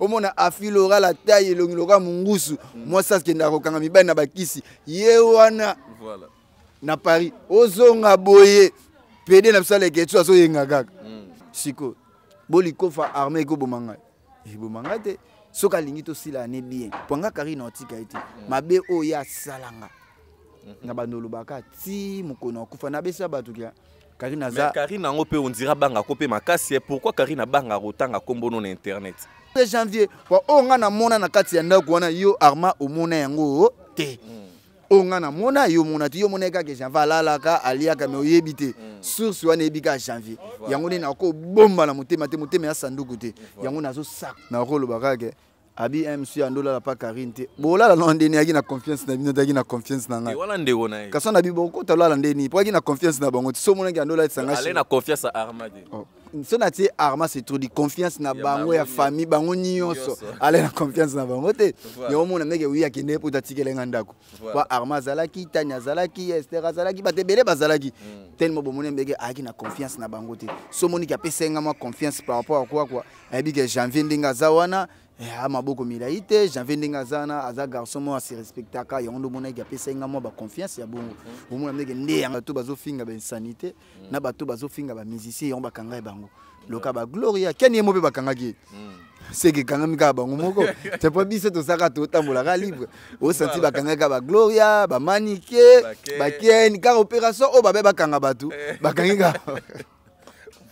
omona afilora la taille elongi lokola mongusu mm. mwasi akendaka kokanga mibali na bakisi ye wana voilà. na paris ozonga boye pede na biso aleketsu azoyenga kaka mm. sikoyo bolikofa arme ekoboma ngai eboma ngai te soki alingi tosila ne bien mpo nga karine otika ye te mm. mabe oyo ye asalanga mm-hmm. na bando olobaka ti mokoni akufa nabesa bato kia Karine aza Mais Karine yango pe on dira banga ko pe makasi eh. pourquoi Karine banga kotanga kombo no na internet Pe janvier po o nga na mona na kati ya ndako wana yo Arma omona yango te mm. o nga na mona yo mona ti yo mona ka ke janvier alalaka aliaka me oyebi te mm. source wana eyebi ka janvier voilà. yango nde nakobomba na motema te motema ya sanduku te voilà. yango nazosak nakoloba kaka abi mc andolala pa karine te bolala no nde niyaki na confiance na bino taki na confiance na ngai eh, wana ndeko na ye kasi na bibo okota olala nde nini poyaki na confiance na bango ti so omonaki andolala tisanga ale na confiance ya arma te oh. so na tie arma se trodi confiance na bango ya famille bango nyonso ale na confiance na bango te yango omona meke wi akende mpo tatikela nga ndako po arma azalaki tani azalaki ester azalaki bato ebele bazalaki mm. telema bomoni mbeke ayaki na confiance na bango te so omoniki apesenga mwa confiance par rapport akua kua ayebi ke janvier ndenge aza wana eh, a maboko milai te janvier ndenge aza wana aza garçon moko asirespectaka yango ndo omonaki apesaki nga mwa baconfiance ya bongo mm. omona ndeke nde yango bato bazofinga bainsanité mm. na bato bazofinga bamusicien yango bakanga ye bango loka bagloria keni ye mo mpe bakangaki ye mm. seke ekangami kaka bango moko te mpo biso tosaka totambolaka libre osanti bakangaki kaka bagloria bamanike bakeni kaka opération oyo babe bakanga bato eh. bakangi kaka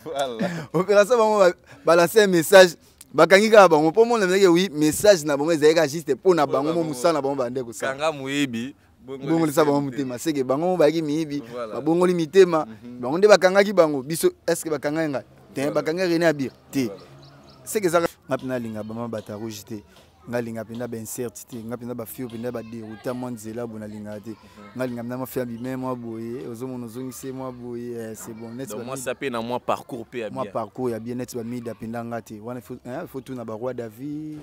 voilà. opération bango balase un message bakangi kaka bango mpo mona ndenge oui message na bango ezali kaka juste mpo na bango mo mosala na bango bande kosalanga moyibi bongolisa bango motema seke bango mo bayaki miyibi babongoli mitema mhm. bango nde bakangaki bango biso estce bakangaki ngai te bakangaki rene abir te seke ezaka ngapi nalinga bama bata rouge te nga linga penda ba insert te nga penda ba fio penda ba derouta mwa nzela bo na linga te nga linga penda ma fia bi même mwa boye ozo mono zongi se mwa boye eh, c'est bon net moi ça pe na mwa parcours pe ya bien mwa parcours ya bien net ba mida penda nga te wana faut hein faut tout na ba roi david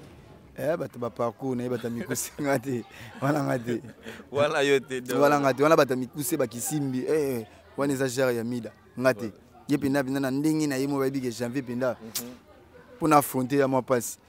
eh bato ba parcours na ye bato mikuse nga te wana nga te wana yo te wana nga te wana bato mikuse ba kisimbi eh wana eza genre ya mida nga te ye penda penda na ndenge na ye mo ba bi ke janvier penda mhm. pour na affronter ya mwa passe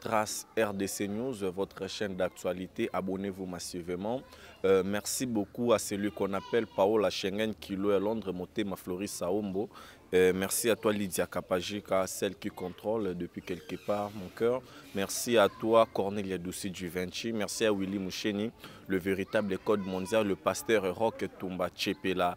Trace RDC News, votre chaîne d'actualité. Abonnez-vous massivement. Euh, merci beaucoup à celui qu'on appelle Paola Schengen, qui loue à Londres, Motema Floris Saombo. Euh, merci à toi Lydia Kapajika, celle qui contrôle depuis quelque part mon cœur. Merci à toi Cornelia Doucy Vinci. Merci à Willy Moucheni, le véritable code mondial, le pasteur Rock Tumba Chepela.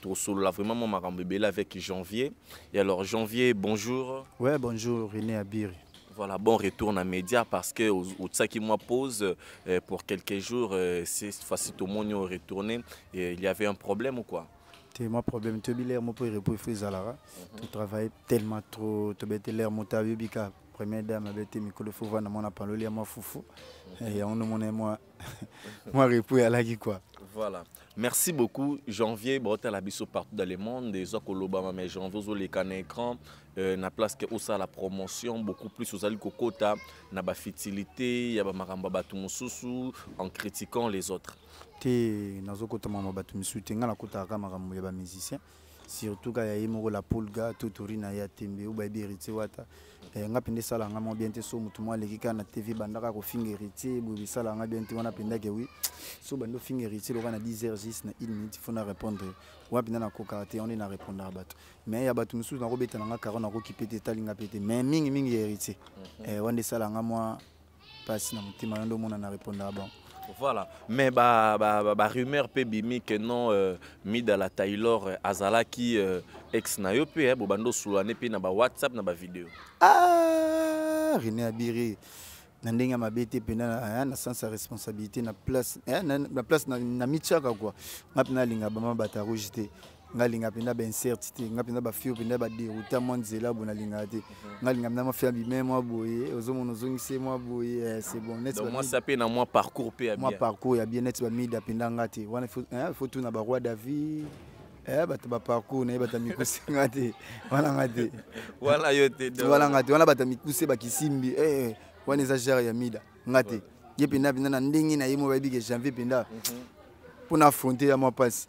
tosolola vraiment mwa makambo ebele avec janvier et alors janvier bonjour ouais bonjour rené abiri Voilà, bon retour na média parce que otisaki mwa pause euh, pour quelques jours euh, cette fois-ci tomoni oretourne il y avait un problème ou quoi te mwa problème toyebi lere mo mpo erepo efo ezalaka mhm. totravaille tellement trop tobete lere mo ta yobi ka première dame abete mikolo fo vanda mwana paloli ya mwa fufu mhm. eh, yango nomona ye mwa Moi, repos ya laki quoi. Voilà. Merci beaucoup. Janvier, bon, tu la biso partout dans le monde. Déjà, Kolobama, mais janvier, aux les cannes écran. Euh, na place que osa la promotion beaucoup plus ozali kokota na ba futilité ya ba makambo bato mosusu en critiquant les autres te nazokotama ma bato misusu te ngai nakotaka makambo ya bamusicien surtout ka ya ye moko la pulga to tori na ye atembe oyo bayebi héritier wata eh, nga mpenza esala nga mwa bien te so motu mwa aleki kaka na tv bandaka kofinga héritier boye esala nga bien te wana mpenza ke wi so bandi ofinga héritier loka na 10 heures jus na une minute fo na répondre wana mpenza nakokaka te wana narépondaka bato mais ya bato mosusu nakobeta na nga karo nakokipe te etali nga mpe te mais mingi mingi ya héritier mhm. eh, wana esala nga mwa pasi na motema yo nde omona na repondaka bango voilà mais ba ba ba, ba rumeur pe bimi que non euh, mida la taylor euh, azalaki euh, ex na yo pe eh, bobanda osulane pe na ba whatsapp na ba video ah rene abiri na ndenge ya mabe te mpena eh, na sens ya responsabilité na place eh, na, na place na, na mitiaka kua nga mpena alinga bama bata rouge te nga linga penda ba insert te nga penda ba fio penda ba derouta mwa nzela bo na linga te mhm. nga linga penda ma fia bime mwa boye ozo mono zongi se mwa boye eh, c'est bon net ba mwa sapé na mwa parcours pe ya bien mwa parcours ya bien net ba mida penda nga te wana faut hein faut tout na ba roi david eh bato ba parcours na ye bato ya mikuse nga te wana nga te wana yo te wana nga te wana bato ya mikuse bakisimbi eh, eh wana eza genre ya mida nga te ye penda penda na ndenge na ye mo bayebi ke janvier penda mhm. mpo na affronte ya mwa mpasi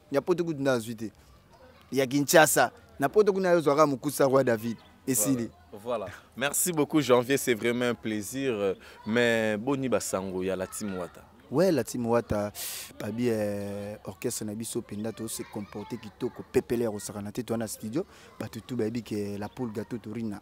ya poto kutu nde azwi te ya kinshasa na poto kuna ayozwaka mokusa roi david esili voilà. Voilà. Merci beaucoup, Janvier. C'est vraiment un plaisir. Mais Boni Basango, il y a la team Wata. Ouais, la team Wata, Pabi, euh, orchestre Nabiso, Penda, tout se comporter qui toko, pépélère au Saranate, toi, dans le studio. Bah, tout, tout, baby, que la poule gâteau, Torina.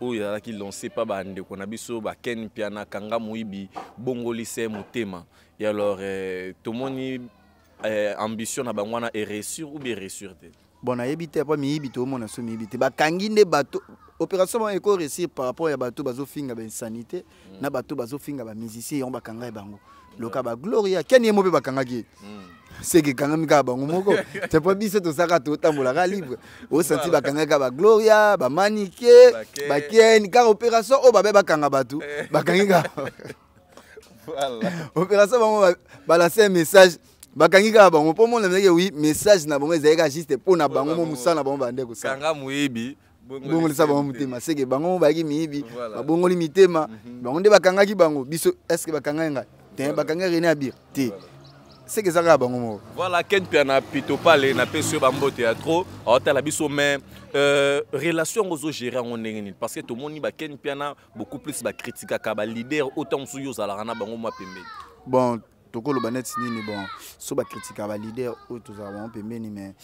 oyo ezalaki lance pa bandeko na biso baken mpiana kanga moyibi bongoli se motema e alors eh, tomoni eh, ambition na bango wana eressure ou bien eressure te bon nayebi te apa miyibi toomona so miyibi te bakangi nde bato opération eko réussir par rapport ya bato bazofinga ba insanité mm. na bato bazofinga bamusicien yango bakangai bango loka bagloria keni ye mo mpe bakangaki ye mm. seke ekangami kaka bango moko te mpo biso tosaka totambolaka libre osanti bakangaki kaka bagloria bamanike bakeni kaka opération oyo babe bakanga bato eh. bakangi kaka opération bango balase un message bakangi kaka bango mpo mona ndenge wi message na bango ezali kaka juste mpo na bango mo mosala na bango bande kosala kanga moyibi bongolisa bango motema seke bango mo bayaki miyibi babongoli mitema mhm. bango nde bakangaki bango biso estce bakangaki ngai te bakangaki rene abir te seke eza kaka bango moko voilà ken mpe na pito pale napesi yo bambote ya trop aotala biso mais euh, relation yango ozogere yango ndenge nini parce que tomoni baken mpiana beaucoup plus bakritikaka balider oyo ntango mosusu yo ozalaka na bango mwa pembeni bon tokoloba neti nini bon so bakritikaka balider oyo tozalaka bango pembeni mais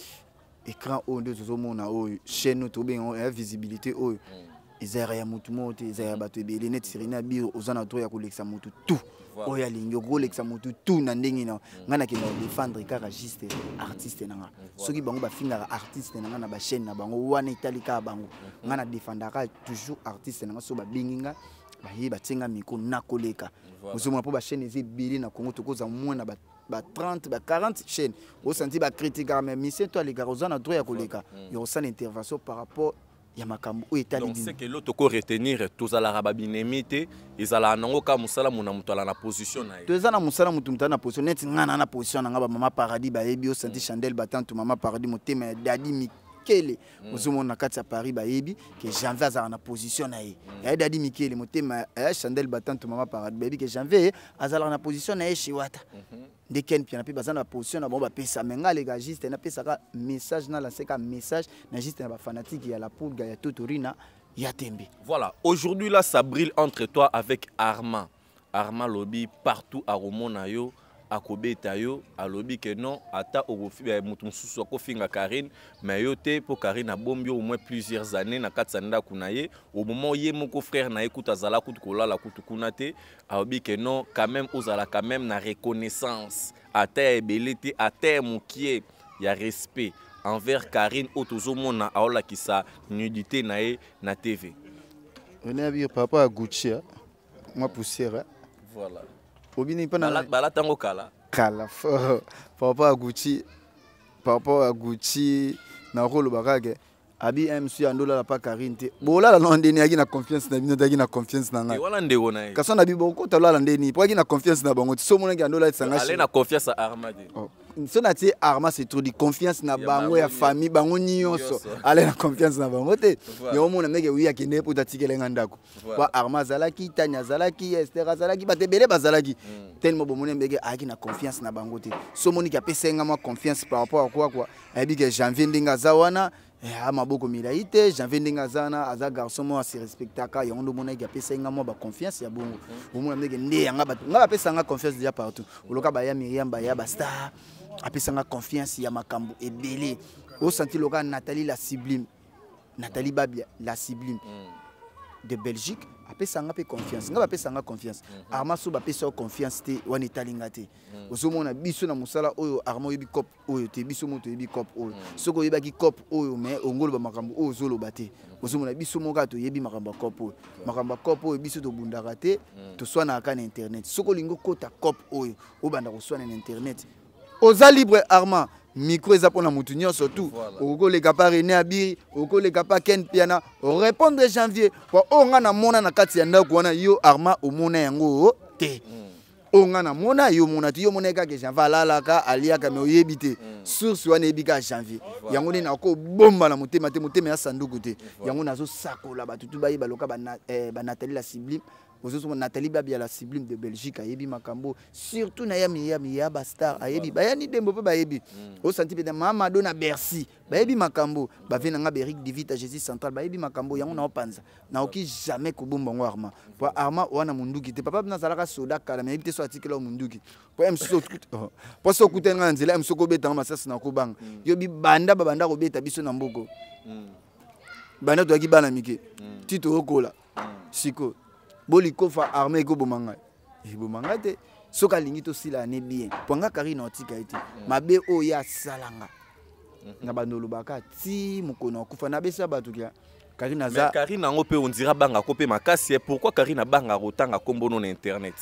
écran oyo nde tozomona oyo chaîne oyo tobenga oyo ya visibilité oyo mm. ezalaka ya motu moko te ezalaka ya bato ebele neti serine ya biro oza na to ya kolekisa motu tout oyo alingi okoki kolekisa motu tout na ndenge na mm. ngai nakenda kodefendre kaka juste artiste na nga soki bango bafingaka artiste na nga na bachaîne na bango wana etali kaka bango mm. ngai nadefendaka toujours artiste na nga so babengi nga baye batie nga miko nakoleka ozomona mpo bachaîne eza ebele na congo tokozala mwana ba 30 ba 40 chaîne osanti bakritikaka mais misie to alekaka oza na droit ya koleka mm. ya kosala intervention par rapport ya makambo oyo etali binoselo toko retenir tozalaka babinemi te ezalaka nango kaka mosala mona moto ala na position na ye toza na mosala moto moto na position neti ngai na na position na ngai bamama paradis bayebi osanti mm. chandel batantu mama paradis motema ya dadi mikele mm. ozomona na kati ya paris bayebi ke janvier azalaka na position na ye mm. yaye dadi mikele motema ya chandel batante mama paradi bayebi ke janvier azalaka na position na ye chez wata mm -hmm. nde ken mpiana mpe baza na position na bango bapesa me ngai aleka juste napesaka message nalanseka message na juste na bafanatike ya la pulga ya totorina ya tembe voilà aujourd'hui là ça brille entre toi avec armand Arma lobi partout akomona yo akobeta yo alobi que non ata eh, moto mosusu akofinga karine mais yo te mpo karine abombi au moins plusieurs années na kati ya ndako na ye au moment ye moko frère na ye kutu azala kutu kolala kutu kuna te alobi que non quand même ozala quand même na reconnaissance ata ya ebele te ata ya mokie ya respect envers karine oyo tozomona aolakisa nudité na ye na tv onayebi papa ya gucci eh? mwa poussière hein? voilà obini mpe na balata yango kala kala fort par rapport à gucci par rapport à gucci nakoloba kaka abi mc yando olala mpa karine te bolala no ndeni yaki na confiance na bino taki na confiance na ngaiwana ndeko na ye kasi na bibo okota olala ndeni mpo yaki na confiance na bango ti so omonaki yando olalisa ngai na confiance ya arma te oh. so na tie arma se trodi confiance na bango ya famille bango nyonso ale na confiance na bango te yango omona ndeke wi akende mpo tatikela ngai ndako mpo arma azalaki tani azalaki ester azalaki bato ebele bazalaki hmm. telema bomoni ndenge ayaki na confiance na bango te so omoniki apesa nga mwa confiance par rapport ya kwakwa ayebi ke janvier ndenge aza wana eh, a maboko milai te janvier ndenge aza wana aza garçon moko asirespectaka yango nde omonaki apesa nga mwa baconfiance ya bongo hmm. omona ndenge nde yanga bato nga bapesa nga confiance deja partout oloka baya miriam baya bastar apesa nga confiance ya makambo ebele osanti loka nathalie la sublime Nathalie Babia la sublime mm. de Belgique apesa nga mpe confiance nga bapesa nga confiance mm -hmm. arma so bapesa yo confiance te wana etali nga te mm. ozomona biso na mosala oyo arma oyebi cop oyo te biso moto toyebi cop oyo mm. soki oyebaki cop oyo me ongoloba makambo oyo ozoloba te mm. ozomona biso moko toyebi makambo ya cop oyo mm. makambo ya cop oyo biso tobundaka te mm. toswanaka na internet soki olingi okota cop oyo obanda koswana na internet oza libre armand micro eza mpona motu nyonso tu okoleka pa rene abiri okoleka pa ken piana orépondre janvier po oyo ngai namona na kati ya ndako wana yo armand omona yango te mm. oyo ngai namona yo omona te yo omonaki kaka janvier alalaka aliaka me oyebi te mm. source wana eyebi kaka janvier yango nde nakobomba na motema te motema ya sanduku te yango nazosakola bato tu bayeba loka banatali eh, la sublime ozozonga nathalie babia la sublime de belgique ayebi makambo surtout na ya miyami ya bastar ayebi bayani dembo mpe bayebi mm. osanti mpenza mama do na bercy bayebi makambo bavie na nga beric divita jésus central bayebi makambo yango naopanza naoki jamais kobomba yango arma mpo arma oa na monduki te papa bino azalaka soda kala mayebi te so atikela monduki mpo mpo so okutani nga na nzela mso kobetanga masasi nakobanga mm. yo bibanda babanda kobeta biso na mboko mm. banda toyaki bana mike ti toyokola siko bo likofa armée ko boma ngai eboma ngai te soki alingi tosila ne bien po nga karine otika ye te mm. mabe oyo ye asala nga mm-hmm. na bando olobaka ti mokona okufa nabesa bato kia karine aza karine yango mpe ondira banga ko mpe makasi ye pourkui karine abanga kotanga nkombo no na internet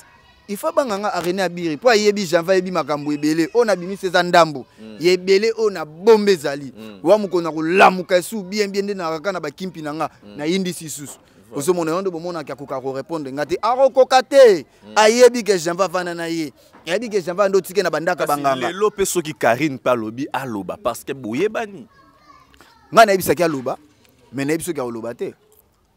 il faut abanga nga arene abiri mpo ayebi janva ayebi makambo ebele oyo nabimisi eza ndambo mm. ya ebele oyo na bombe ezali mm. wa mokolo na kolamuka esu bien bien nde nakaka na bakimpi na nga mm. nayindisi isusu ozomona yo nde bomonaki akoka korepondre nga te akokoka te mm. ayebi ke janva avanda na ye ayebi ke janva nde otike na bandaka banganga lelo mpe soki karine mpe alobi aloba parce que boyebani ngai nayebisaki aloba mais nayebi soki akoloba te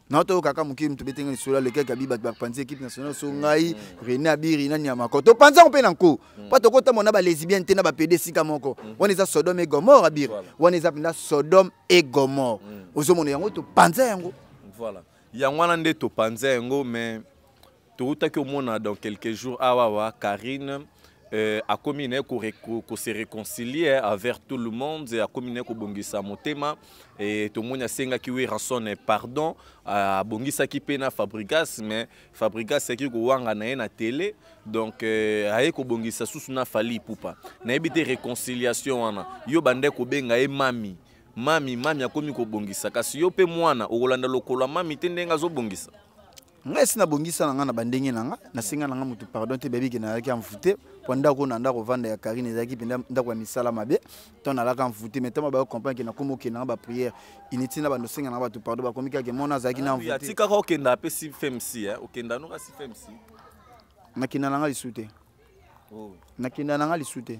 na to kaka mokili moto bete ngai lisolo alekaki abi bato bapanzi équipe nationale so ngai mm. rené abiri nani ya mako topanzango mpe na nko mm. mpo tokotambwa na balesibienne te na bapede esika moko mm. wana eza sodome e gomore abiri wana eza mpenza sodome e gomore ozomona yango topanza yango yango wana nde topanza yango mais Towutaki omona dans quelques jours awa wa Karine euh, akomi naye ko, ko, ko se réconcilier envers tout le monde akomi naye kobongisa motema e, tomoni asengaki Werrason pardon abongisaki mpe na Fabrigas mais Fabrigas ayaki kowanga na ye na tele donc euh, aye kobongisa susu na Fally Ipupa nayebi te réconciliation wana yo bande kobenga ye mami mami mami akomi kobongisa kasi yo mpe mwana okolanda lokola mami te ndenge azobongisa ngai esi nabongisa na ngai na bandenge na ngai nasenga na ngai motu pardon te bebi ke nalaki amfute mpo ndako na ndako vanda ya karine ezalaki mpenza ndako ya misala mabe to nalaki amfute mai ntango bayo comprendre ke nakomi okenda na bapriere inutile na bando osenga na bato pardon bakomi kaka mona azalaki na mvuteatikaka okenda apesi fmc eh? okenda noka si fmc nakenda na ngai lisu te oh. nakenda na ngai lisu te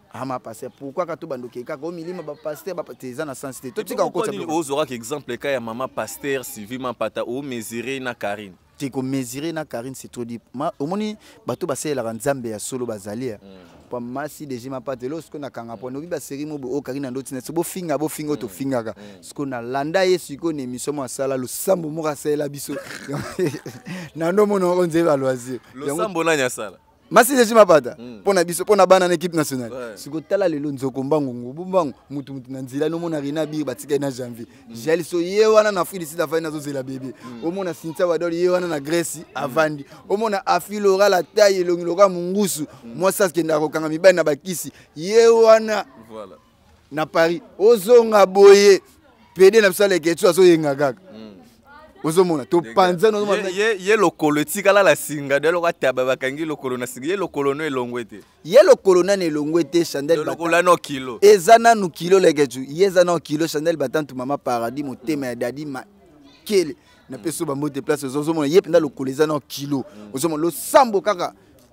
ama pasteur pourquoi ka tobanda okei kaka omilima bapasteur bapasteur eza na sense te totika okotaozwakaka exemple ka ya mama pasteur sylvie mampata omesure na karine te komesure na karine c'est trop deep omoni bato basalelaka nzambe ya solo bazali ya mm. po masi deje mapata elo sikoyo nakanga po noki baserie mobo oyo oh, karine ando ntina so bofinga bofinga oyo mm. tofingaka mm. sikoyo nalanda ye sikoyo na émission mo asala losambo moko asalela biso nando mono oko nzebe aloisir losambo nani asala masi deji mapata hmm. mpo na biso mpo na bana na équipe nationale siko tala lelo nzoko mbangu ngubu mbangu mutu mutu na nzela nomona rina bir batikali na janvier hmm. jaliso ye wana na afrique sud afandi nazozela bebe hmm. omona sintia wadol ye wana na grèce avandi omona afilora la taille elongi loka mongusu mwasi akendaka kokanga mibali na bakisi ye wana na paris ozonga boye pede na biso aleketu azoyenga kaka hmm. ozomona topanza ye lokolo etikala na singa de eloko ataba bakangi lokolo na singa ye lokolo no elongo ete ye lokolo nani elongo ete chandelokolo kilo eza nanu kilo leketu ye eza nao kilo chandel batantu mama paradis motema ya dadi makele na peso bambote place ozomona ye mpenza lokolo eza nao kilo hmm. ozomona losambo kaka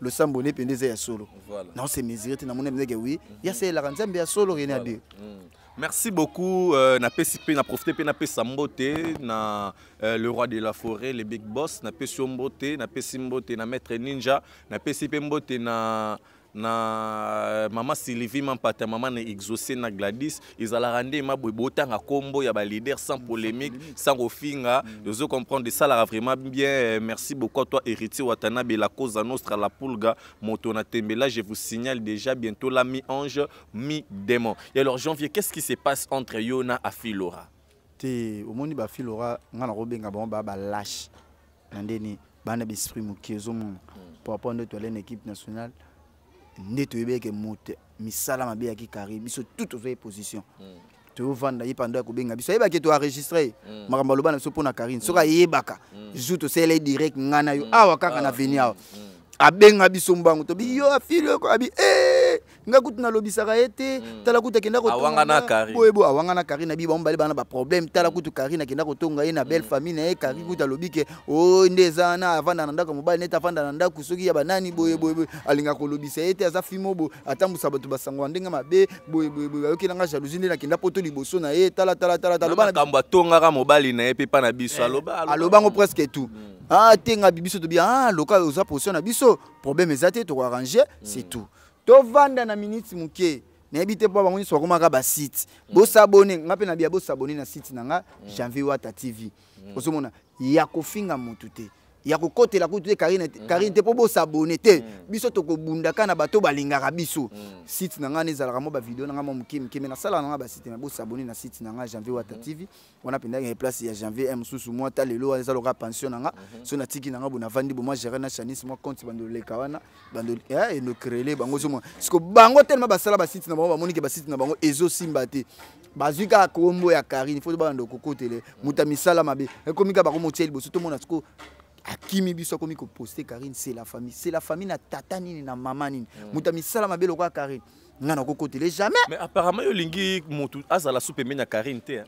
losambo ne pende eza ya solo voilà. na ose mesure te na mona mzeke oui mm -hmm. ya se la nzambe ya solo rien à dire mm. Merci beaucoup. Euh, na pesi pe na profiter pe na pesa mbote na euh, le roi de la forêt, le big boss, na pesi mbote, na pesi mbote na maître ninja, na pesi pe mbote na na euh, mama Sylvie Mampata, mama na exaucé na Gladys, ezalaka nde mabwe botanga kombo ya ba leader sans polemique sans kofinga mm. ozo comprendre esalaka vraiment bien euh, merci beaucoup à toi héritier watanabe la cosa nostra la pulga moto na tembela je vous signale déjà bientôt la mi ange mi démon et alors janvier qu'est-ce qui se passe entre yo na afilora te omoni ba afilora nga na kobenga bango ba ba lâche na ndeni bana besprit mokie ezomona mm. po apo nde toale na équipe nationale nde toyebi eke mote misala mabe ya kikari biso tout tozwa ye position mm. toyovanda ye pando ya kobenga biso ayebaka ye toenregistre ye mm. makambo aloba na biso mpo na karine soki mm. ayebaka jour tosala ye direct ngai na yo awa kaka na ah, veni awa abenga biso mbangu tobi yo afili oko abi e eh, nga kutu nalobisaka ye te tala kutu akenda koboye bo awanga na karine abi bango bale bana baproblème tala kutu karine akenda kotonga ye na belle famille na ye karine kutu alobi ke oyo oh, nde eza wana avanda na ndako ya mobali neti avanda na ndako soki ya banani boye boye boye alinga kolobisa ye te aza fimo boye atambusa bato basango ya ndenge mabe boye boye boye ayokela nga jalousie nde nakenda poto liboso na ye tala tala tala talobamakambo atongaka mobali na ye mpe mpa na biso aloba alobango presque tout hmm. ah te nga bibiso tobi ah loka oza position na biso problème eza te tokoarrange c'est hmm. tout tovanda na miniti moke nayebi te mpo bango nyonso bakomaka basite mm. bosabone nga mpe na biya bosabone na site na nga mm. janvier wata tv mm. ozomona ya kofinga motu te ya kokotela kutu te karine te karine te mpo bosabone te mm. biso tokobundaka na bato balingaka biso mm. site na ngai na ezalaka mwa bavideo na ngai mwa moke moke me nasalaka na ngai basite me bosabone na site na ngai janvier wata mm-hmm. tv wana mpendaki place ya janvier m mosusu mwa ta lelo wana eza loka pension na ngai mm-hmm. so natiki na ngai bo navandi bo mwa gere na chanis mwa compte bando leka wana bando eh, enocrele bango zomwa siko bango telema basala basite na bango bamonike basite na bango ezosimba te bazwi kaka kombo ya karine fo bana ndo kokotele moto ya misala mabe ekomi kaka bakomotia liboso tomona siko akimi biso akomi koposte karine c'est la famille c'est la famille na tata nini na mama nini mm. moto ya misala mabe lokola karine ngai nakokotele jamais mais apparemment yo olingi motu azala su pembeni ya karine te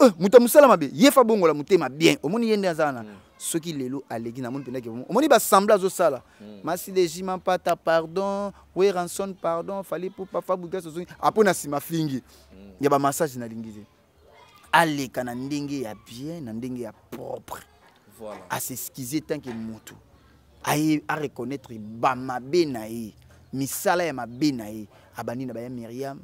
eh, moto ya mosala mabe ye fa bongola motema bien omoni ye nde aza wana mm. soki lelo aleki namoni mpendaki omoni basembla azosala mm. masileji mampata pardon Werrason pardon Fally Ipupa Fabou Grace ozongi après na sima fingi mm. ya ba massage na lingi te aleka na ndenge ya bien na ndenge ya propre voilà. à s'excuser tant que mutu aye a reconnaître ba mabe na ye misala ya mabe na ye abandi na ba ya Myriam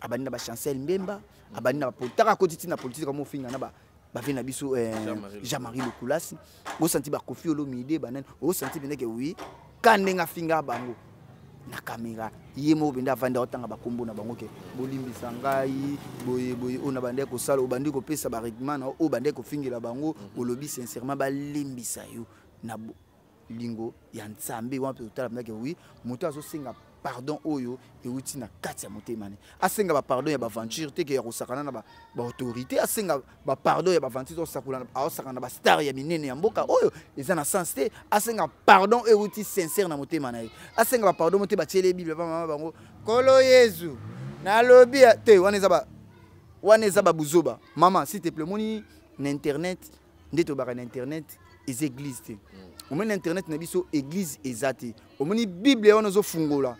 abandi na bachancel mbemba abandi na bapotaka akoti ntina politike kama ofinga na ba bave na biso eh, jean marie lokulasi osanti bakofi olomide banani osanti mpenza ke wi ka ndenge afinga bango na kamera ye moko mpenza avandi aotanga bakombo na bango ke bolimbisa ngai boye boye oyo na bandaki kosala obandi kopesa bareglement na oyo obandaki kofingela bango olobi sincèrement balimbisa yo na lingo ya nzambe wana mpe totala mpenza ke wi moto azosenga pardon oyo euti na kati ya motema ne asenga bapardon ya baaventure te ke ya kosakana na baautorité ba asenga bapardon ya baaventure aosakana na bastar ya minene ya mboka oyo eza na sens te asenga pardon oyo euti sincère na motema na ye asenga bapardon mo te batiele bible bamama bango kolo yezu nalobi te wana eza ba wana eza babuzoba mama s'il te plaît omoni na internet nde tolobaka na internet eza église te hmm. omoni na internet na biso église eza te omoni bible wana ozofungola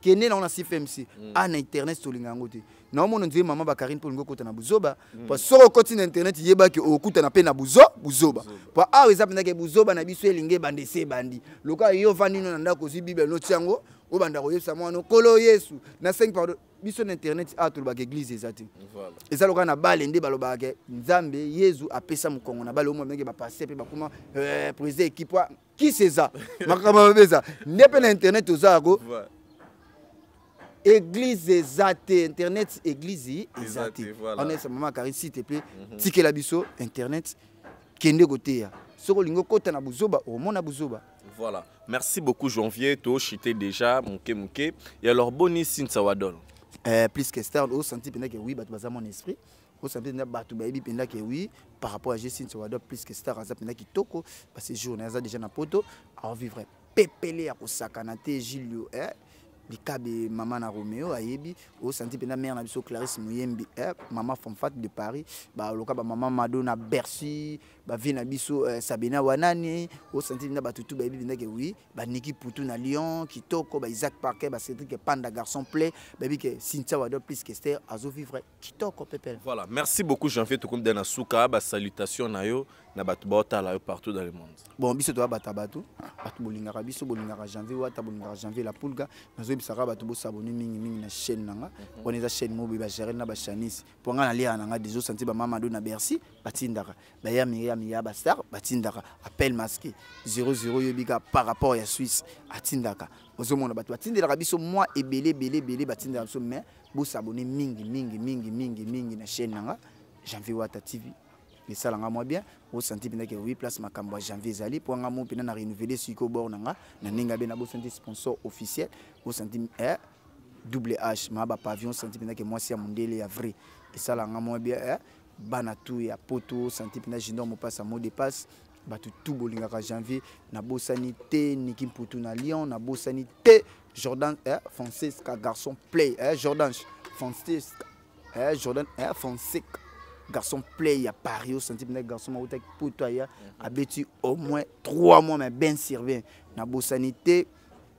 kende nango na cfmc hmm. a ah, na internet tolinga yango te naomona nzoi mama bakarine mpo olingi okota na buzoba hmm. po soki okoti na internet yebaki okutana mpe na buzo buzoba po awa ah, eza mpenzake buzoba na biso elingi ebanda esi ebandi lokola yo ovandi no na ndako ozwi bible noti yango obanda koyebisa mwana okolo yesu na 5 pardon biso na internet awa tolobaka eglise eza te eza lokola na bale nde balobaka ke nzambe yezu apesa mokongo na bale oyo mameke bapaster mpe bakoma eh, président équipe wa kisi eza makambo mabe eza nde mpe na internet oza yako église eza te internet église eza te onesa mama kari site mpe mhm. tikela biso internet kende koteya soki olingi okota na buzoba omona buzoba Voilà. Merci beaucoup Janvier, to chité déjà muke muke. Et alors boni Sinsa Wadol. Euh, plus que Stern, au senti pena que oui, bah tu vas mon esprit. Au senti pena bah tu baby pena que oui, par rapport à Jessin Sinsa Wadol, plus que Stern, azap pena qui toko, bah ces jours, on déjà na poto, à vivre pépélé à Kosakana, te Gilio, eh. likabe mama na romeo ayebi osanti mpenza mare na biso clarisse moyembi eh, mama fonfat de paris baloka bamama mado na bercy ba vie na biso euh, Sabina Wanani au sentiment na batu tout baby bindake oui ba Niki Poutou na Lyon Kitoko ba Isaac Parker ba Cédric Panda garçon play baby que Cynthia Wado plus que Esther azo vivre Kitoko pepel voilà merci beaucoup Jean-Vieux Tokoum Dana Souka ba salutations na yo na batu ba otala yo partout dans le monde bon biso to bata batu batu bolingaka biso bolingaka Jean-Vieux Wata bolingaka Jean-Vieux La Pulga nazo bisaka batu bo s'abonner mingi mingi na chaîne nanga mhm. on est à chaîne mobi ba gérer na ba chanis mpo ngai naleyaka na ngai dezo santi bamamado na bercy batindaka baya miriam ya bastar batindaka appel masque 00 oyebi kaka par rapport ya suisse atindaka ozomona bato batindelaka biso mwa ebele ebele ebele batindelaka biso mais bosabone mingi mingi mingi mingi mingi na chaîne na nga janvier wata tv esala nga mwa bien osanti mpenza ke oui place makambo ya janvier ezali mpo anga mo mpenza na renouvele sikoyo bor na nga na ndenge abe na bosanti sponsor officiel osanti eh, double h ma ba pavillon santi mpenza ke mwasi ya mondele ya vrai esala nga mwa bien eh? bana tu ya poto santi mpenza junior mopasa mo depasse bato tu bolingaka janvier nabosani te niki mputu na lyon nabosani te jordan eh? francesca garçon play eh? jordan francesca eh? jordan eh? francesca garçon play ya paris osanti mpenza garçon mautaki poto aya abeti au moins 3 mois mais bien sur bien nabosani te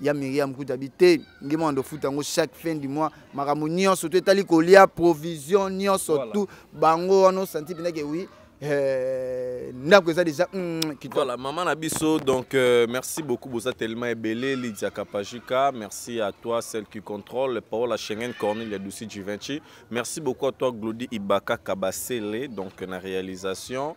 ya miriam kuta bi te nge mwana ndofuta yango chaque fin du mois makambo nyonso to etali kolia provision nyonso voilà. tout bango wana osanti mpenza ke wi eh, ndako eza déjà mm, voilà mama na biso donc euh, merci beaucoup boza tellement ebele lidia kapajika merci à toi celle qui contrôle parole à schengen cornel ya dusi givenci merci beaucoup à toi glodi ibaka kabasele donc na réalisation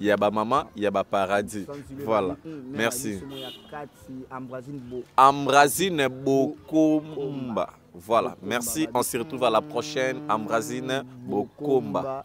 ya ba mama ya ba paradis voilà merci ambrazine bokomba voilà merci on se retrouve à la prochaine ambrazine bokomba